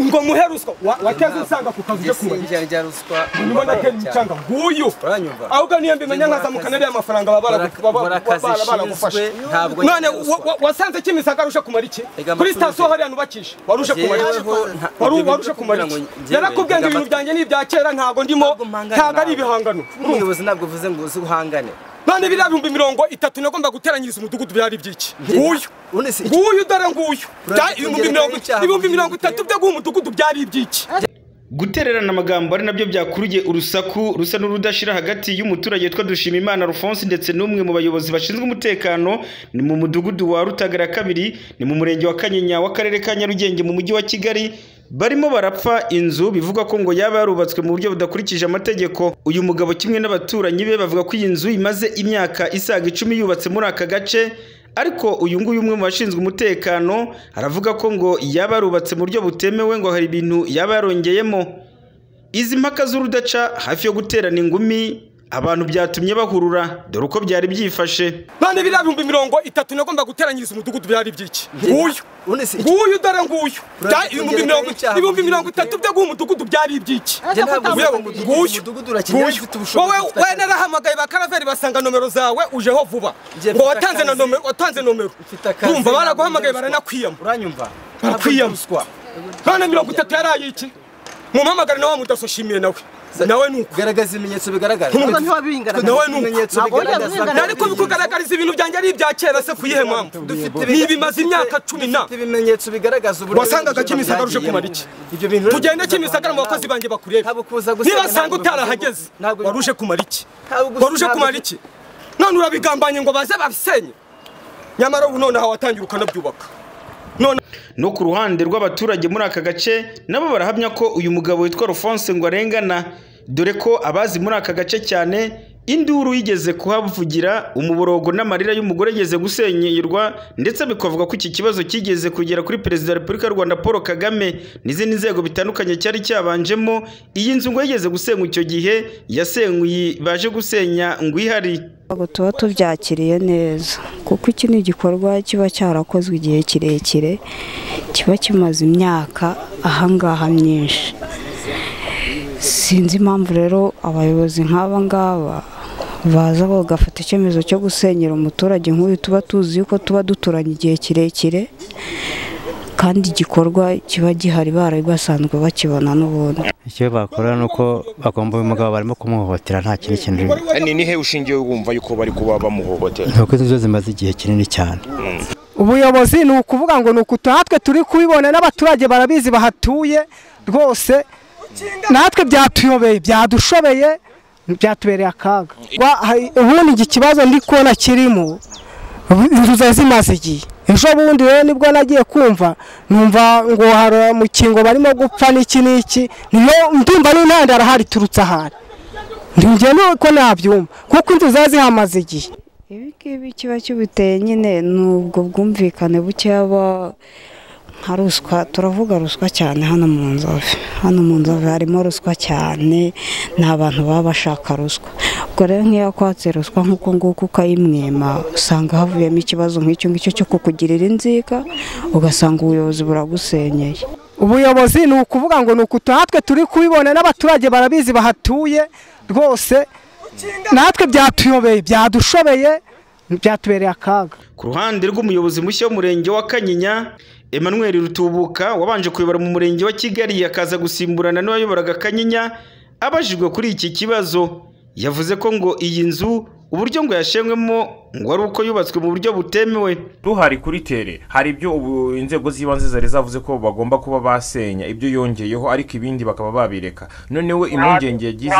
ngo muhe ruswa wa- wateze usanga ku kazi uje kumara niba natera imicanga nguyu ahubwo niyo mbimenya nkazamuka nariya amafaranga baba baragu- baba- Nkora akazi baba baragufasha nshinzwe, ntabwo none wasanze kimisaka arusha kumara iki kuri sitasiyo hariya nubakishe warushe kumara iki warushe kumara iki yarakubwiye ngo ibintu byanjye ni ibya kera ntabwo ndimo Ntabwo ari ibihangano umuyobozi ntabwo uvuze ngo uhangane none biriya bihumbi mirongo itatu nagomba guteranyiriza umudugudu byari iby'iki nguyu. nguyu dore nguyu. Ibihumbi mirongo itatu byo guha umudugudu byari iby'iki gutererana amagambo ari na byo byakuruye urusaku rusa n'urudashira hagati y'umuturage witwa Dushimimana Alphonse ndetse n'umwe mu bayobozi bashinzwe umutekano ni mu mudugudu wa Rutagara kabiri ni mu murenge wa Kanyinya w'akarere ka Nyarugenge mu mujyi wa Kigali barimo barapfa inzu bivugwa ko ngo yaba yarubatswe mu buryo budakurikije amategeko. Uyu mugabo kimwe n'abaturanyi be bavuga ko iyi nzu imaze imyaka isaga icumi yubatse muri aka gace ariko uyu nguyu umwe mu bashinzwe umutekano aravuga ko ngo yaba yarubatse mu buryo butemewe ngo hari ibintu yaba yarongeyemo. Izi mpaka z'urudaca hafi yo guterana ingumi abantu byatumye bahurura dore uko byari byifashe. None biriya bihumbi mirongo itatu nagomba guteranyiriza umudugudu byari iby'iki nguyu. Nguyu dore nguyu. Ibihumbi mirongo itatu byo guha umudugudu byari iby'iki nguyu. wowe we narahamagaye ba karaveri basanga nomero zawe ujeho vuba. Ngo watanze na nomero watanze nomero. Urumva baraguhamagaye baranakwiyama. Barakwiyama none mirongo itatu yari ayiki mumpamagare nawe mudaso shimiye nawe nawe ni uko garagaza ibimenyetso bigaragara. Nubwo ntiwabigaragaza nawe ni uko ibimenyetso Ntabwo wigeze bigaragaza ubigaragaza. nari kubikugaragariza ibintu byanjye ari ibya kera se ku yihe mpamvu? ni ibimaze imyaka cumi na. Dufite ibimenyetso bigaragaza uburyo wasangaga ibyo kimisagara uje byagiyemo. kumara iki? Ibyo bintu tugende kimisagara mu bakozi banjye bakurebe. Ntabwo kuza gusenya niba asanga ntabwo utarahageze ntabwo- wari uje kumara iki? Ntabwo gusa- wari uje kumara ntabwo- iki? None urabigambanye ngo baze babisenye nyamara ubu nonaha watangira ukanabyubaka none no ku ruhande rw'abaturage muri aka gace nabo barahamya ko uyu mugabo witwa Alphonse ngo arengana dore ko abazi muri aka gace cyane induru yigeze kuhavugira umuborogo n'amarira y'umugore yigeze gusenyerwa ndetse bikavuga ko iki kibazo kigeze kugera kuri perezida wa repubulika y'u rwanda paul kagame n'izindi nzego bitandukanye cyari cyabanjemo iyi nzu ngo yigeze gusenywa icyo gihe yasenyuye baje gusenya ngo ihari. Ntabwo tuba tubyakiriye neza. Kuko iki ni igikorwa kiba cyarakozwe igihe kirekire kiba kimaze imyaka ahangaha myinshi. Sinzi impamvu rero abayobozi nk'aba ngaba baza bagafata icyemezo cyo gusenyera umuturage nk'uyu tuba tuzi yuko tuba duturanye igihe kirekire kandi igikorwa kiba gihari bari basanzwe bakibona n'ubundi. Icyo bakora ni uko bagomba uyu mugabo barimo kumuhohotera nta kindi kintu ni nihe ushingiye wumva yuko bari kuba bamuhohotera? Ni uko izo zo zimaze igihe kinini cyane. Ubuyobozi ni ukuvuga ngo ni uku natwe turi kubibona n'abaturage barabizi bahatuye rwose. Natwe byatuyobeye byadushobeye byatubereye akaga. Ubundi iki kibazo ndi kubona kirimo inzu zari zimaze igihe. Ejo bundi rero ni bwo nagiye kumva numva ngo hari umukingo barimo gupfa n'iki n'iki niyo ndumva n'intandaro hari iturutse ahari. Njye nuko nabyumva kuko inzu zari zihamaze igihe. Ibi ngibi kiba kibiteye nyine ni ubwo bwumvikane bukeya nka ruswa turavuga ruswa cyane hano mu nzove hano mu nzove harimo ruswa cyane ni abantu baba bashaka ruswa. Ubwo rero nk'iyo akwatse ruswa nk'uko nguko ukayimwima usanga havuyemo ikibazo nk'icyo ngicyo cyo kukugirira inzika ugasanga ubuyobozi buragusenyeye. Ubuyobozi ni ukuvuga ngo ni uku natwe turi kubibona n'abaturage barabizi bahatuye rwose. Natwe byatuyobeye byadushobeye byatubereye akaga. Ku ruhande rw'umuyobozi mushya w'umurenge wa kanyinya emmanuel rutubuka wabanje kuyobora mu murenge wa kigali akaza gusimburana n'uwayoboraga kanyinya abajijwe kuri iki kibazo. Yavuze ko ngo iyi nzu uburyo ngo yashenywemo ngo ari uko yubatswe mu buryo butemewe. Duhari kuri tere hari ibyo ubu inzego z'ibanze zari zavuze ko bagomba kuba basenya ibyo yongeyeho ariko ibindi bakaba babireka. Noneho impungenge yagize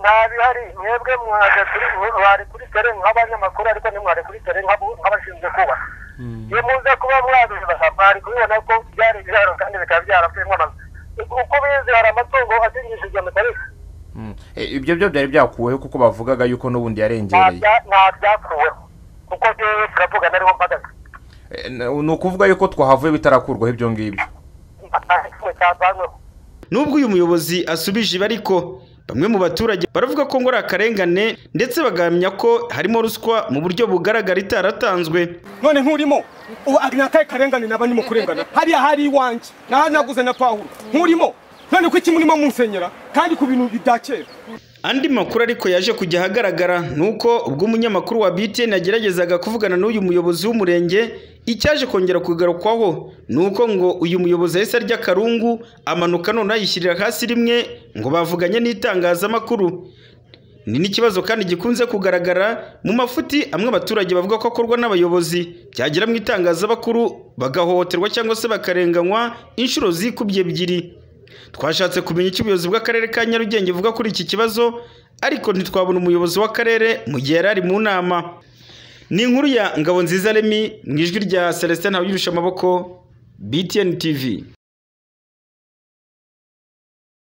ntabihari mwebwe mwaje kuri mwari kuri tere nk'abanyamakuru ariko ntimwari kuri tere nk'abashinzwe kubaka. Iyo muze kuba mwabibasha mwari kubibona ko byari ibyaro kandi bikaba byarapfuyemo amazu uko bizi hari amatungo asingishije amatariki Mm. Eh, ibyo byo byari byakuweho kuko bavugaga yuko n'ubundi yarengereye. Nta byakuweho. Kuko byewe turavuga nariho mpagaze. Eh, ni ukuvuga yuko twahavuye bitarakurwaho ibyo ngibyo. Nubwo uyu muyobozi asubije ibi ariko bamwe mu baturage baravuga ko ngo ari akarengane ndetse bagahamya ko harimo ruswa mu buryo bugaragara itaratanzwe none nturimo. Ubu ari nakahe karengane naba ndimo kurengana. Hariya hari iwanjye. Naho naguze na pawulo. Nkurimo none ko iki murimo munsenyera kandi ku bintu bya kera. Andi makuru ariko yaje kujya ahagaragara ni uko ubwo umunyamakuru wa BTN yageragezaga kuvugana n'uyu muyobozi w'umurenge icyaje kongera kugarukwaho ni uko ngo uyu muyobozi yahise arya akarungu amanuka none ayishyirira hasi rimwe ngo bavuganye n'itangazamakuru. Ni n'ikibazo kandi gikunze kugaragara mu mafuti amwe abaturage bavuga ko akorwa n'abayobozi. Byagera mu itangazamakuru bagahohoterwa cyangwa se bakarenganywa inshuro zikubye ebyiri. Twashatse kumenya icyo ubuyobozi bw'akarere ka nyarugenge buvuga kuri iki kibazo ariko ntitwabona umuyobozi w'akarere mu gihe yari ari mu nama. Ni inkuru ya ngabo nziza remi mu ijwi rya celestin ntabyirusha amaboko btn tv